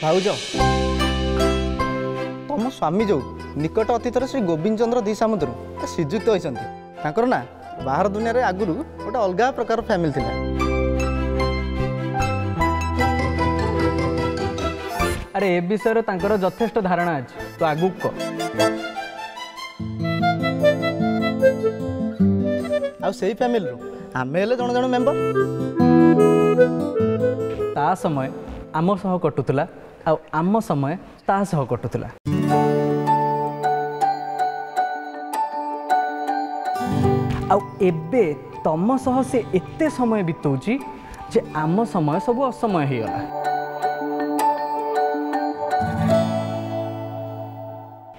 ଭାଉଜ ତମ ସ୍ୱାମୀ ଯୋଉ ନିକଟ ଅତୀତରେ ସେ ଗୋବିନ୍ଦ ଚନ୍ଦ୍ର ଦୁଇ ସାମୁଦ୍ର ଶ୍ରୀଯୁକ୍ତ ହୋଇଛନ୍ତି ତାଙ୍କର ନା ବାହାର ଦୁନିଆରେ ଆଗରୁ ଗୋଟେ ଅଲଗା ପ୍ରକାର ଫ୍ୟାମିଲି ଥିଲା ଆରେ ଏ ବିଷୟରେ ତାଙ୍କର ଯଥେଷ୍ଟ ଧାରଣା ଅଛି ତୁ ଆଗକୁ କହ ଆଉ ସେଇ ଫ୍ୟାମିଲିରୁ ଆମେ ହେଲେ ଜଣ ଜଣ ମେମ୍ବର ତା ସମୟ ଆମ ସହ କଟୁଥିଲା ଆଉ ଆମ ସମୟ ତା ସହ କଟୁଥିଲା ଆଉ ଏବେ ତମ ସହ ସେ ଏତେ ସମୟ ବିତାଉଛି ଯେ ଆମ ସମୟ ସବୁ ଅସମୟ ହେଇଗଲା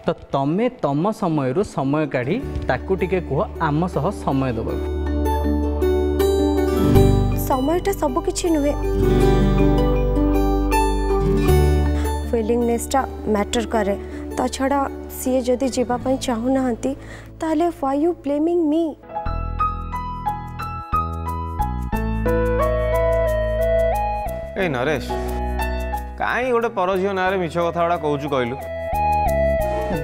ତ ତମେ ତମ ସମୟରୁ ସମୟ କାଢି ତାକୁ ଟିକେ କୁହ ଆମ ସହ ସମୟ ଦେବାକୁ ସମୟଟା ସବୁକିଛି ନୁହେଁ ୱିଲିଙ୍ଗନେସ୍ଟା ମ୍ୟାଟର୍ କରେ ତା ଛଡ଼ା ସିଏ ଯଦି ଯିବା ପାଇଁ ଚାହୁଁନାହାନ୍ତି ତାହେଲେ ହ୍ୱାଇ ୟୁ ବ୍ଲେମିଂ ମି ଏଇ ନରେଶ କାହିଁ ଗୋଟେ ପର ଝିଅ ନାଁରେ ମିଛ କଥା ଗୁଡ଼ା କହୁଛୁ କହିଲୁ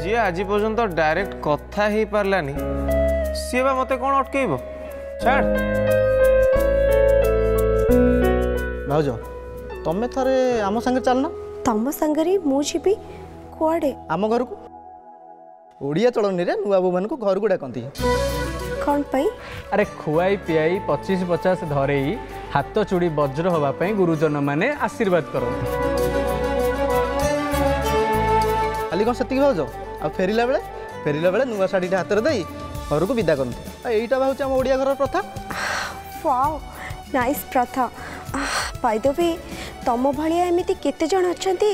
ଯିଏ ଆଜି ପର୍ଯ୍ୟନ୍ତ ଡାଇରେକ୍ଟ କଥା ହେଇପାରିଲାନି ସିଏ ବା ମୋତେ କ'ଣ ଅଟକେଇବ ଛାଡ଼ ଭାଉଜ ତମେ ଥରେ ଆମ ସାଙ୍ଗରେ ଚାଲୁନ ତମ ସାଙ୍ଗରେ ମୁଁ ଯିବି କୁଆଡ଼େ ଆମ ଘରକୁ ଓଡ଼ିଆ ଚଳନୀରେ ନୂଆ ବୋହୂମାନଙ୍କୁ ଘରକୁ ଡାକନ୍ତି କ'ଣ ପାଇଁ ଆରେ ଖୁଆଇ ପିଆଇ ପଚିଶ ପଚାଶ ଧରେଇ ହାତ ଚୁଡ଼ି ବଜ୍ର ହେବା ପାଇଁ ଗୁରୁଜନମାନେ ଆଶୀର୍ବାଦ କରନ୍ତି ଖାଲି କ'ଣ ସେତିକି ଭାବୁଛ ଆଉ ଫେରିଲା ବେଳେ ଫେରିଲା ବେଳେ ନୂଆ ଶାଢ଼ୀଟା ହାତରେ ଦେଇ ଘରକୁ ବିଦା କରନ୍ତି ଆଉ ଏଇଟା ଭାବୁଛି ଆମ ଓଡ଼ିଆ ଘରର ପ୍ରଥା ନାଇସ୍ ପ୍ରଥା ବାଇଦବି ତମ ଭଳିଆ ଏମିତି କେତେ ଜଣ ଅଛନ୍ତି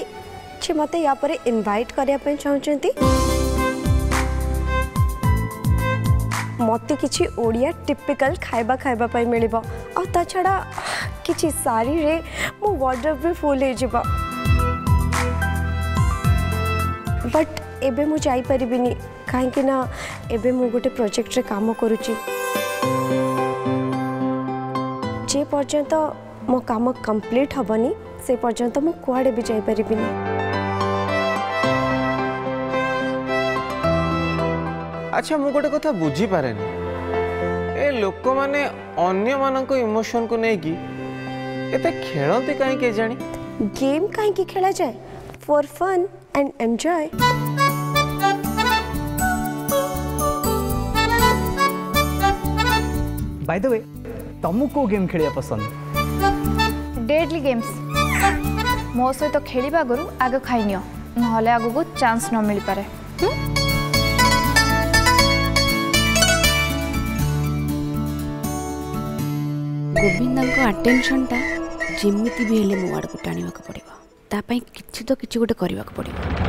ଯେ ମୋତେ ୟା ପରେ ଇନଭାଇଟ୍ କରିବା ପାଇଁ ଚାହୁଁଛନ୍ତି ମୋତେ କିଛି ଓଡ଼ିଆ ଟିପିକାଲ୍ ଖାଇବା ଖାଇବା ପାଇଁ ମିଳିବ ଆଉ ତା ଛଡ଼ା କିଛି ଶାଢ଼ୀରେ ମୋ ୱାର୍ଡ଼୍ରପ୍ ବି ଫୁଲ୍ ହେଇଯିବ ବଟ୍ ଏବେ ମୁଁ ଯାଇପାରିବିନି କାହିଁକି ନା ଏବେ ମୁଁ ଗୋଟେ ପ୍ରୋଜେକ୍ଟରେ କାମ କରୁଛି ଯେ ପର୍ଯ୍ୟନ୍ତ मो कम कम्प्लीट हेनी से पर्यत मु कड़े भी जापर अच्छा मुझे कथा बुझीपे ए लोक मैंने अन्य को इमोशन को नहीं खेलती कहीं जा गेम कहीं खेल जाए for fun and enjoy by the way तुमको गेम खेलिया पसंद ଡେଡ଼ଲି ଗେମ୍ସ ମୋ ସହିତ ଖେଳିବା ଆଗରୁ ଆଗ ଖାଇନିଅ ନହେଲେ ଆଗକୁ ଚାନ୍ସ ନ ମିଳିପାରେ ଗୋବିନ୍ଦାଙ୍କ ଆଟେନସନ୍ଟା ଯେମିତି ବି ହେଲେ ମୋ ଆଡ଼କୁ ଟାଣିବାକୁ ପଡ଼ିବ ତା ପାଇଁ କିଛି ତ କିଛି ଗୋଟେ କରିବାକୁ ପଡ଼ିବ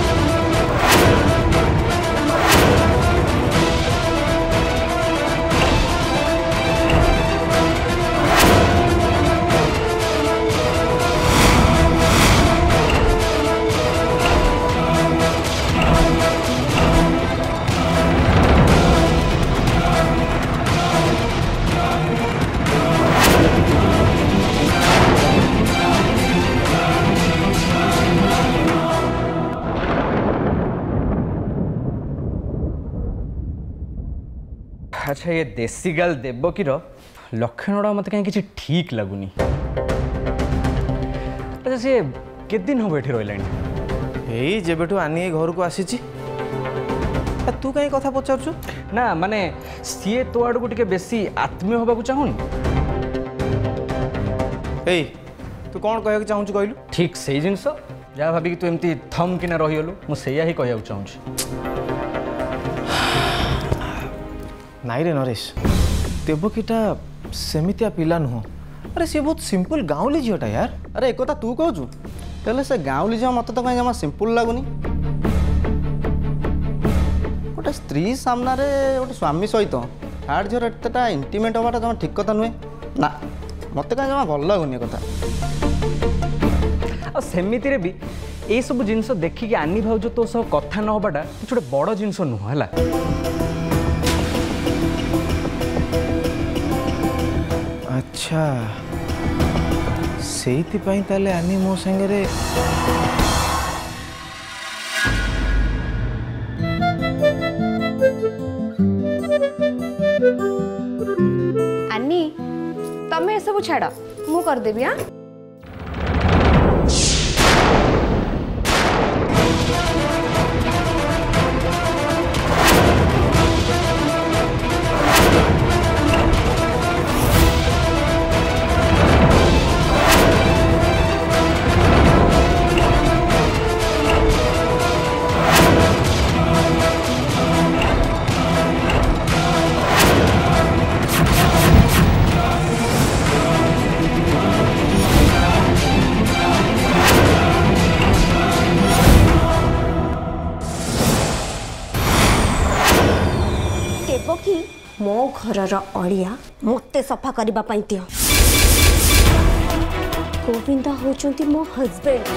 আচ্ছা এ দেশি গাল দেবকীর লক্ষণটা মতো কিন্তু কিছু ঠিক লাগুনি আচ্ছা সে কেদিন হব এটি রহলে এই যেবেঠু আনি এই ঘরক আসিছি তু কাই কথা পচারছু না মানে সি তো আড়কু টিকে বেশি আত্মীয় হওয়া চাহুনি এই তু কণ কহবাকে চাহুছু কইলু ঠিক সেই জিনিস যা ভাবিকি তু এমতি থম কিনা রহিগলু মু সেইয়া হি কহিবাকে চাহুছি ନାଇଁରେ ନରେଶ ଦେବକୀଟା ସେମିତିଆ ପିଲା ନୁହଁ ଆରେ ସେ ବହୁତ ସିମ୍ପଲ୍ ଗାଉଁଲି ଝିଅଟା ୟାର ଆରେ ଏକଥା ତୁ କହୁଛୁ ତାହେଲେ ସେ ଗାଉଁଲି ଝିଅ ମୋତେ ତ କାହିଁ ଜମା ସିମ୍ପଲ୍ ଲାଗୁନି ଗୋଟେ ସ୍ତ୍ରୀ ସାମ୍ନାରେ ଗୋଟେ ସ୍ୱାମୀ ସହିତ ଥାର୍ଡ଼ ଝିଅର ଏତେଟା ଇଣ୍ଟିମେଟ୍ ହେବାଟା ଜମା ଠିକ୍ କଥା ନୁହେଁ ନା ମୋତେ କାହିଁ ଜମା ଭଲ ଲାଗୁନି କଥା ଆଉ ସେମିତିରେ ବି ଏଇସବୁ ଜିନିଷ ଦେଖିକି ଆନି ଭାଉଜ ତୋ ସହ କଥା ନ ହେବାଟା କିଛି ଗୋଟେ ବଡ଼ ଜିନିଷ ନୁହଁ ହେଲା अच्छा से आनी मो सागर आनी तमें सब छाड़ मुदेवी हाँ मो घर अड़िया मत सफा करने दि गोविंद हूँ मो हजबैंड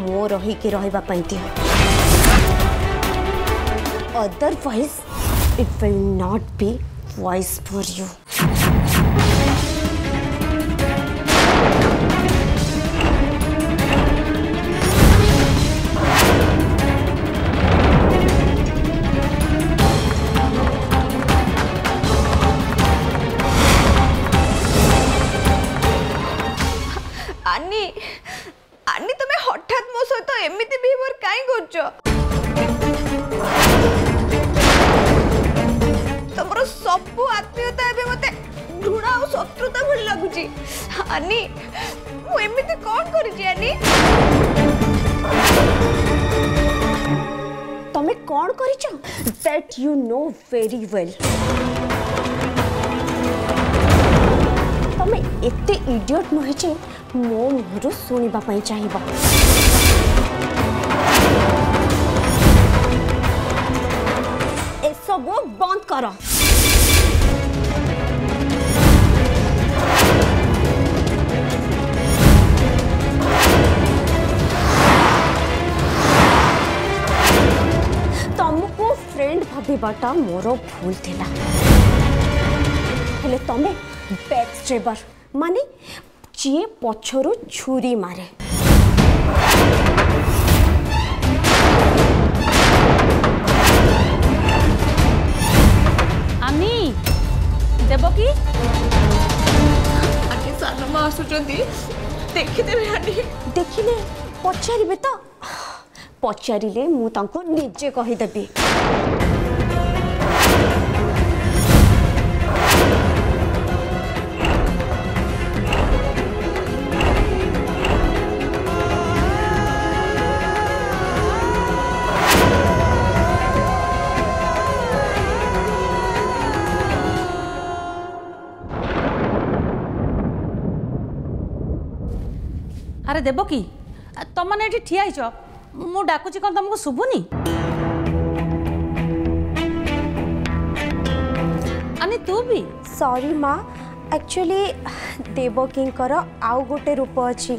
मो रही रही दि otherwise it will not be voice for you ଆନି ମୁଁ ଏମିତି କ'ଣ କରିଛି ଆନି ତମେ କ'ଣ କରିଛ that you know very well ତମେ ଏତେ ଇଡ଼ିଅଟ୍ ନୁହେଁ ଯେ ମୋ ମୁହଁରୁ ଶୁଣିବା ପାଇଁ ଚାହିଁବ ଏସବୁ ବନ୍ଦ କର ଫ୍ରେଣ୍ଡ ଭାବିବାଟା ମୋର ଭୁଲ ଥିଲା ହେଲେ ତମେ ବ୍ୟାକ୍ ଷ୍ଟ୍ରେବର୍ ମାନେ ଯିଏ ପଛରୁ ଛୁରୀ ମାରେ ଆମି ଦେବ କି ଆଗେ ସାନ ମା ଆସୁଛନ୍ତି ଦେଖିଦେବେ ଦେଖିଲେ ପଚାରିବେ ତ ପଚାରିଲେ ମୁଁ ତାଙ୍କୁ ନିଜେ କହିଦେବି ଆରେ ଦେବ କି ତମମାନେ ଏଠି ଠିଆ ହେଇଛ ମୁଁ ଡାକୁଛି କ'ଣ ତମକୁ ଶୁଭୁନି ଆନି ତୁ ବି ସରି ମା ଆକ୍ଚୁଆଲି ଦେବକୀଙ୍କର ଆଉ ଗୋଟେ ରୂପ ଅଛି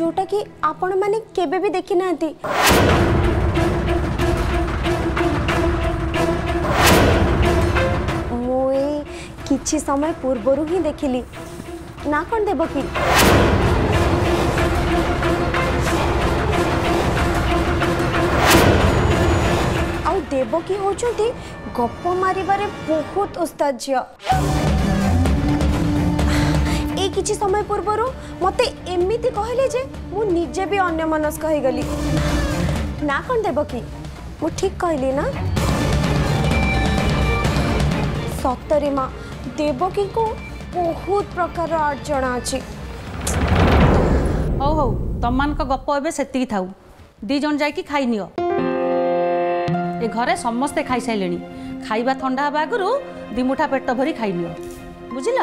ଯେଉଁଟାକି ଆପଣମାନେ କେବେ ବି ଦେଖିନାହାନ୍ତି ମୁଁ ଏଇ କିଛି ସମୟ ପୂର୍ବରୁ ହିଁ ଦେଖିଲି ନା କ'ଣ ଦେବକୀ देवकी हूँ गप मारे बहुत उस्ताद झी ये कि समय पूर्व मत एम कहले निजे भी अन्नमनस्क हो गली ना कौन देवकी मु ठीक कहली ना सतरे माँ देवकी को बहुत प्रकार अर्चना अच्छी हौ हौ तम मान गप एवं से था दीज जाए खाई ଏ ଘରେ ସମସ୍ତେ ଖାଇସାରିଲେଣି ଖାଇବା ଥଣ୍ଡା ହେବା ଆଗରୁ ଦୁଇ ମୁଠା ପେଟ ଭରି ଖାଇନିଅ ବୁଝିଲ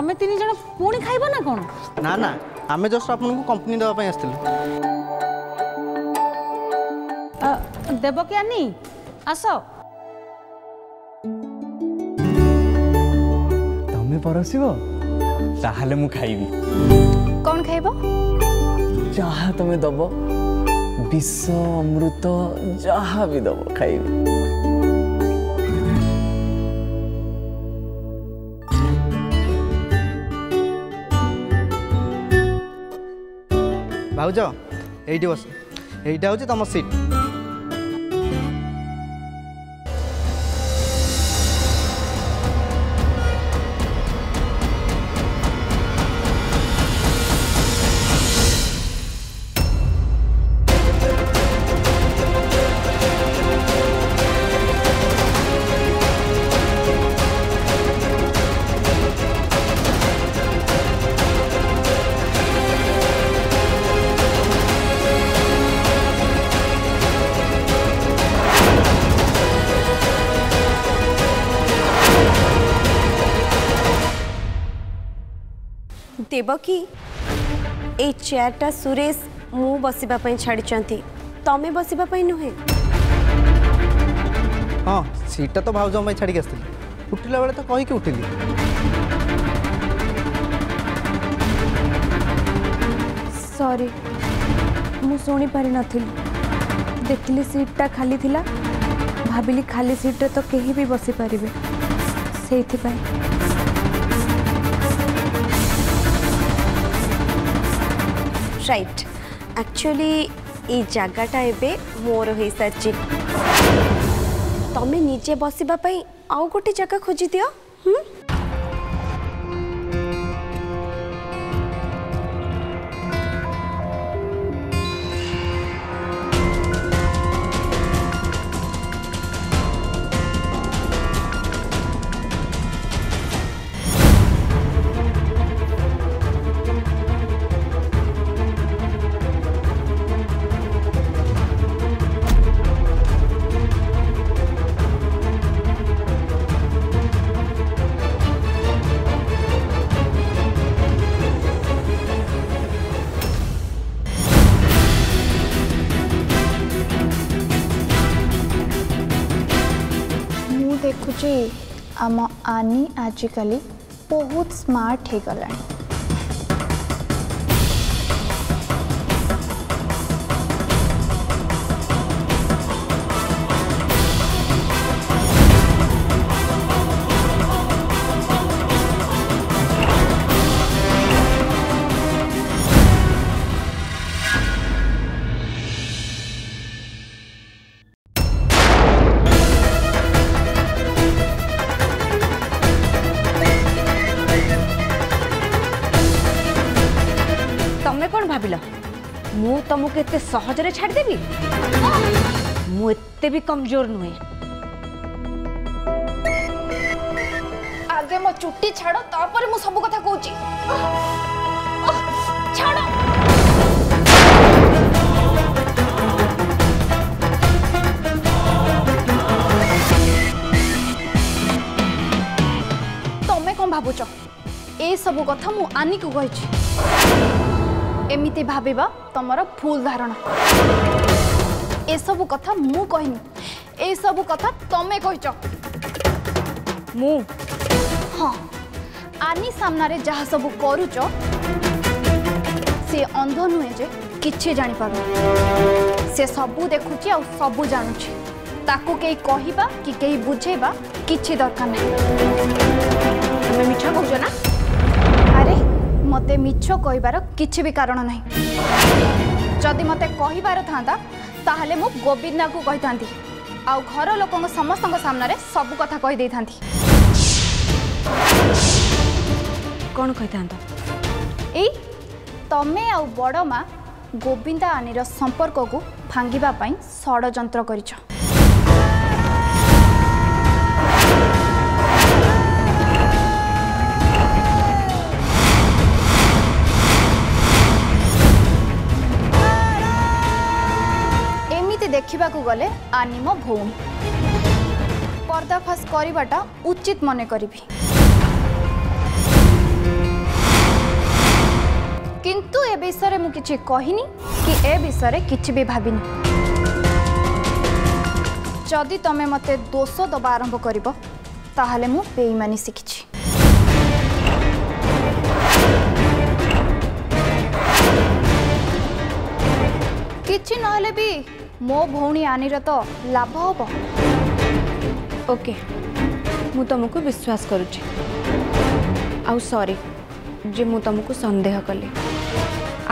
তুমি তিন জন পুঁ খাইব না কোণ না না আমি জাস্ট আপনার কম্পানি দেওয়া আসছিল দেব কি আনি আস তুমি পরশিব তাহলে মু খাইবি কোন খাইব যাহা তুমি দব বিশ্ব অমৃত যাহা বি দব খাইবি যাও এইটি বস এইটা হচ্ছে তোমার সিট हेब कि चेयरटा सुरेश मु बस छाड़ तमें बस नुहे हाँ सीटा तो भाज छाड़ी उठला बेले तो कहीकि उठिली सरी मुणिपारी देखिली सीटा खाली थिला, भाविली खाली सीट रे तो कहीं तो भी बसी पारे से রাইট অ্যাকচুয়ালি এই জায়গাটা এবে মোর হয়ে সারিছি তুমি নিজে বসবা আউ গোটে জায়গা খোঁজি দিও হুম आम आनी आजिकल बहुत स्मार्ट हो गला এত সহজরে ছাড় দেবি মু এতে বি কমজোর নুহে আগে মো চুটি ছাড় তারপরে মু সব কথা কইছি ছাড় ତମେ କ'ଣ ଭାବୁଛ ଏସବୁ କଥା ମୁଁ ଆନିକୁ କହିଛି ଏମିତି ଭାବିବା ତମର ଭୁଲ ଧାରଣା ଏସବୁ କଥା ମୁଁ କହିନି ଏସବୁ କଥା ତମେ କହିଛ ମୁଁ ହଁ ଆନି ସାମ୍ନାରେ ଯାହା ସବୁ କରୁଛ ସେ ଅନ୍ଧ ନୁହେଁ ଯେ କିଛି ଜାଣିପାରୁନି ସେ ସବୁ ଦେଖୁଛି ଆଉ ସବୁ ଜାଣୁଛି ତାକୁ କେହି କହିବା କି କେହି ବୁଝେଇବା କିଛି ଦରକାର ନାହିଁ ତମେ ମିଠା କହୁଛ ନା ମୋତେ ମିଛ କହିବାର କିଛି ବି କାରଣ ନାହିଁ ଯଦି ମୋତେ କହିବାର ଥାଆନ୍ତା ତାହେଲେ ମୁଁ ଗୋବିନ୍ଦାଙ୍କୁ କହିଥାନ୍ତି ଆଉ ଘର ଲୋକଙ୍କ ସମସ୍ତଙ୍କ ସାମ୍ନାରେ ସବୁ କଥା କହିଦେଇଥାନ୍ତି କ'ଣ କହିଥାନ୍ତ ଏଇ ତମେ ଆଉ ବଡ଼ ମା' ଗୋବିନ୍ଦା ଆନିର ସମ୍ପର୍କକୁ ଭାଙ୍ଗିବା ପାଇଁ ଷଡ଼ଯନ୍ତ୍ର କରିଛ ଦେଖିବାକୁ ଗଲେ ଆନି ମୋ ଭଉଣୀ ପର୍ଦ୍ଦାଫାଶ କରିବାଟା ଉଚିତ ମନେ କରିବି କିନ୍ତୁ ଏ ବିଷୟରେ ମୁଁ କିଛି କହିନି କି ଏ ବିଷୟରେ କିଛି ବି ଭାବିନି ଯଦି ତମେ ମୋତେ ଦୋଷ ଦେବା ଆରମ୍ଭ କରିବ ତାହେଲେ ମୁଁ ବେଇମାନି ଶିଖିଛି କିଛି ନହେଲେ ବି मो भी आनीर तो लाभ हम ओके तुमको विश्वास सरी जे मु तुमको सन्देह कली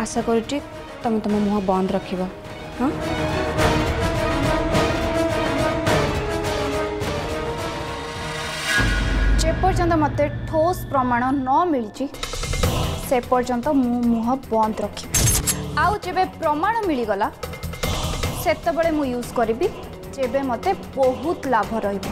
आशा करुच्ची तुम तुम मुह बंद रख जेपर्तंत मत ठोस प्रमाण न मिली से पर्यत मुह बंद रख आज जब प्रमाण मिलगला সেতবে মু ইউজ করবি যেবে মতে বহুত লাভ রহব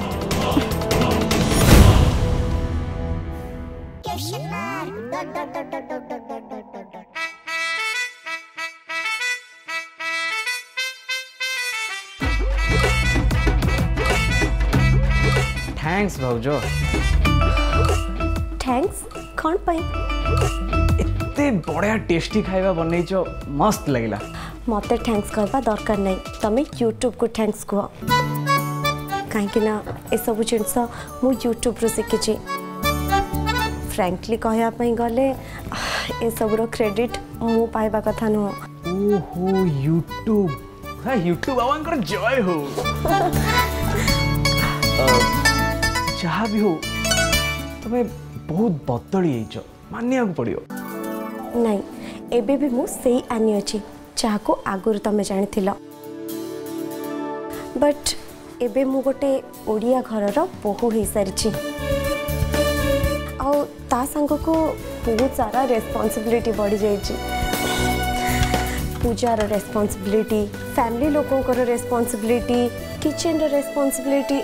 থ্যাঙ্কস ভাউজ থ্যাঙ্কস কোন পাই এতে বড়িয়া টেস্টি খাଇବା বনাইছো মস্ত লাগিলা मत थैंक्स कहवा दरकार नहीं तुम यूट्यूब को थैंक्स कह कहीं सब जिनस मुट्यूब्रु शिखी फ्रांकली कह गले क्रेडिट मुझे कथा नुह यूट्यूब जय हो जहाँ भी हो तुम्हें बहुत बदली मानिया पड़ो ना एबे भी मुझे आनी अच्छी जहाँ को आगुरी तुम जाणी बट एबे मु गोटे ओडिया घर बोहू हो सारी आग को बहुत सारा रेस्पनसबिलिटी बढ़ी जा पूजार रेस्पनसबिलिटी फैमिली लोकंर रेस्पनसबिलिटी किचेन रेस्पनसबिलिटी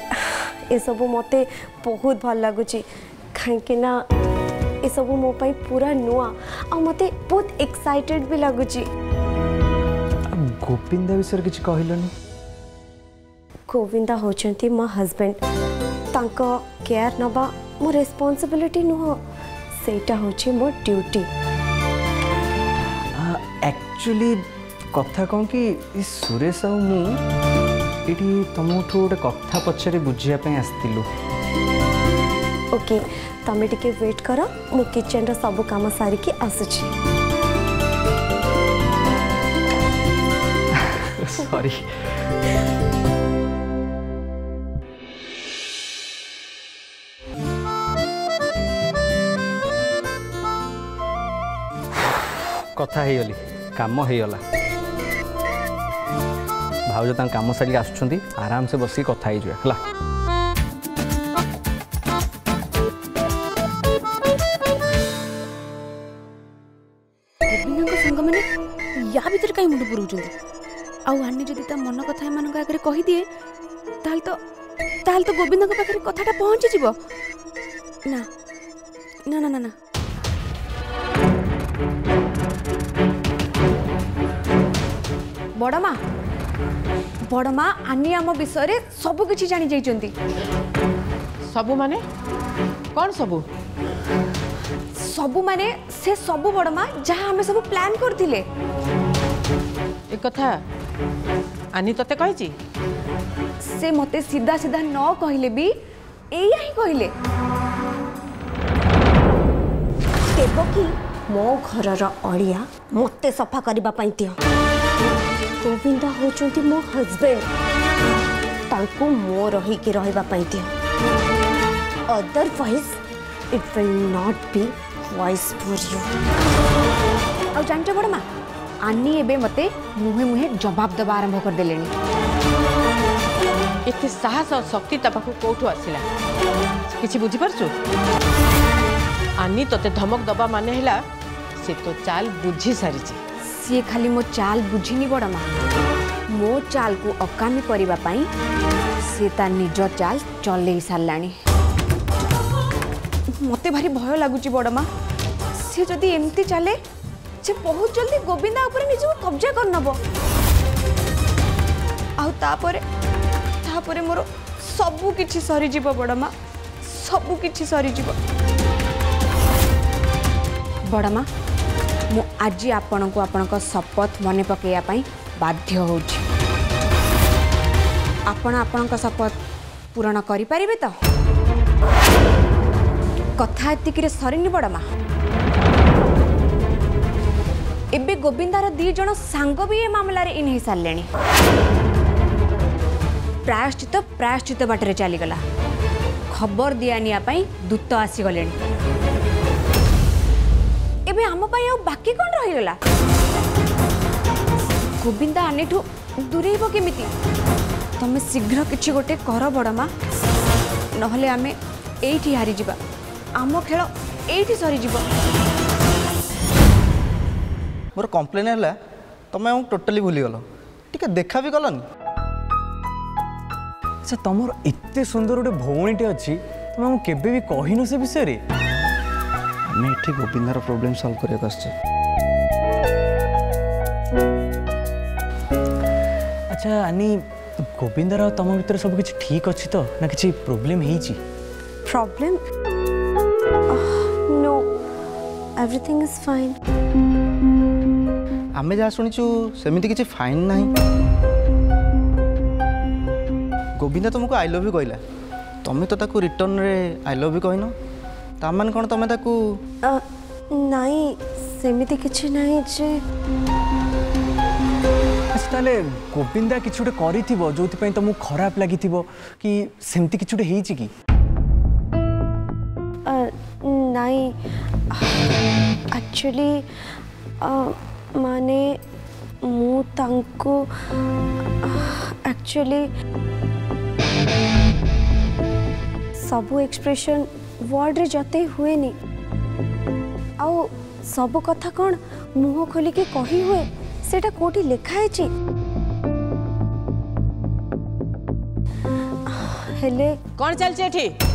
एसब मत बहुत भल लगुच कहीं यू मोप पूरा नुआ आ बहुत एक्साइटेड भी लगुच ଗୋବିନ୍ଦା ବିଷୟରେ କିଛି କହିଲନି ଗୋବିନ୍ଦା ହେଉଛନ୍ତି ମୋ ହଜବେଣ୍ଡ ତାଙ୍କ କେୟାର ନେବା ମୋ ରେସ୍ପନ୍ସିବିଲିଟି ନୁହଁ ସେଇଟା ହେଉଛି ମୋ ଡ୍ୟୁଟି ଆକ୍ଚୁଆଲି କଥା କ'ଣ କି ଏ ସୁରେଶ ଆଉ ମୁଁ ଏଠି ତୁମଠୁ ଗୋଟେ କଥା ପଛରେ ବୁଝିବା ପାଇଁ ଆସିଥିଲୁ ଓକେ ତୁମେ ଟିକେ ୱେଟ୍ କର ମୁଁ କିଚେନ୍ର ସବୁ କାମ ସାରିକି ଆସୁଛି sorry. କଥା ହେଇଗଲି କାମ ହେଇଗଲା ଭାଉଜ ତାଙ୍କ କାମ ସାରିକି ଆସୁଛନ୍ତି ଆରାମସେ ବସିକି କଥା ହେଇଯିବେ ହେଲା ଯଦି ତା ମନ କଥା ଏମାନଙ୍କ ଆଗରେ କହିଦିଏ ତାହେଲେ ତ ତାହେଲେ ତ ଗୋବିନ୍ଦଙ୍କ ପାଖରେ କଥାଟା ପହଞ୍ଚିଯିବ ନା ନା ନା ନା ବଡ଼ମା ବଡ଼ମା ଆନି ଆମ ବିଷୟରେ ସବୁ କିଛି ଜାଣିଯାଇଛନ୍ତି ସବୁ ମାନେ କ'ଣ ସବୁ ସବୁ ମାନେ ସେ ସବୁ ବଡ଼ମା ଯାହା ଆମେ ସବୁ ପ୍ଲାନ୍ କରିଥିଲେ ଏ କଥା आनी तोते कही से मते सीधा सीधा न कहले भी एया ही कहले देवकी ମୋ ଘରର ଅଳିଆ ମୋତେ ସଫା କରିବା ପାଇଁ ଦିଅ ଗୋବିନ୍ଦା ହେଉଛନ୍ତି ମୋ ହଜବେଣ୍ଡ ତାଙ୍କୁ ମୋ ରହିକି ରହିବା ପାଇଁ ଦିଅ otherwise it will not be voice for you ଆଉ ଜାଣିଛ ବଡ଼ ମା' आनी एवं मत मुहे मुहे जवाब देवा आरंभ करदे ये साहस और शक्ति ता कौ कौटू आसला कि बुझीपारचु आनी तोते धमक दबा मान है से तो चाल बुझी सारी सी खाली मो चाल बुझी बड़ माँ मो चाल को अकामी करने से निज चाल चल सारा मत भारी भय लगुच बड़ सी जदि एमती चले ସେ ବହୁତ ଜଲ୍ଦି ଗୋବିନ୍ଦା ଉପରେ ନିଜକୁ କବ୍ଜା କରିନେବ ଆଉ ତାପରେ ତାପରେ ମୋର ସବୁ କିଛି ସରିଯିବ ବଡ଼ ମା ସବୁ କିଛି ସରିଯିବ ବଡ଼ ମା ମୁଁ ଆଜି ଆପଣଙ୍କୁ ଆପଣଙ୍କ ଶପଥ ମନେ ପକାଇବା ପାଇଁ ବାଧ୍ୟ ହେଉଛି ଆପଣ ଆପଣଙ୍କ ଶପଥ ପୂରଣ କରିପାରିବେ ତ କଥା ଏତିକିରେ ସରିନି ବଡ଼ ମା' ଏବେ ଗୋବିନ୍ଦାର ଦୁଇ ଜଣ ସାଙ୍ଗ ବି ଏ ମାମଲାରେ ଇନ୍ ହୋଇସାରିଲେଣି ପ୍ରାୟଶ୍ଚିତ ପ୍ରାୟଶ୍ଚିତ ବାଟରେ ଚାଲିଗଲା ଖବର ଦିଆନିଆ ପାଇଁ ଦୂତ ଆସିଗଲେଣି ଏବେ ଆମ ପାଇଁ ଆଉ ବାକି କ'ଣ ରହିଗଲା ଗୋବିନ୍ଦା ଆନିଠୁ ଦୂରେଇବ କେମିତି ତମେ ଶୀଘ୍ର କିଛି ଗୋଟେ କର ବଡ଼ ମା ନହେଲେ ଆମେ ଏଇଠି ହାରିଯିବା ଆମ ଖେଳ ଏଇଠି ସରିଯିବ ମୋର କମ୍ପ୍ଲେନ୍ ହେଲା ତମେ ଆମକୁ ଟୋଟାଲି ଭୁଲିଗଲ ଟିକେ ଦେଖା ବି କଲନି ଆଚ୍ଛା ତମର ଏତେ ସୁନ୍ଦର ଗୋଟେ ଭଉଣୀଟେ ଅଛି ତମେ ଆମକୁ କେବେ ବି କହିନ ସେ ବିଷୟରେ ଆମେ ଏଠି ଗୋବିନ୍ଦାର ପ୍ରୋବ୍ଲେମ୍ ସଲ୍ଭ କରିବାକୁ ଆସିଛେ ଆଚ୍ଛା ଆନି ଗୋବିନ୍ଦାର ତମ ଭିତରେ ସବୁ କିଛି ଠିକ୍ ଅଛି ତ ନା କିଛି ପ୍ରୋବ୍ଲେମ୍ ହେଇଛି problem no everything is fine ଆମେ ଯାହା ଶୁଣିଛୁ ସେମିତି କିଛି ଫାଇନ୍ ନାହିଁ ଗୋବିନ୍ଦା ତୁମକୁ ଆଇ ଲଭ୍ ୟୁ କହିଲା ତମେ ତ ତାକୁ ରିଟର୍ନରେ ଆଇ ଲଭ୍ ୟୁ କହିନ ତା ମାନେ କ'ଣ ତମେ ତାକୁ ନାଇଁ ସେମିତି କିଛି ନାହିଁ ଯେ ଆଚ୍ଛା ତାହେଲେ ଗୋବିନ୍ଦା କିଛି ଗୋଟେ କରିଥିବ ଯେଉଁଥିପାଇଁ ତମକୁ ଖରାପ ଲାଗିଥିବ କି ସେମିତି କିଛି ଗୋଟେ ହେଇଛି କି ନାଇଁ ଆକ୍ଚୁଆଲି माने मु एक्चुअली सब एक्सप्रेशन वर्ड रे जते हुए नी आउ सब कथा कौन मुह खोल के कही हुए सेटा कोटी लिखाई कौन चल चलिए